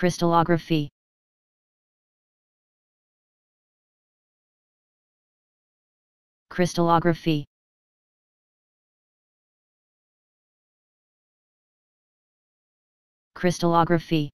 Crystallography. Crystallography. Crystallography.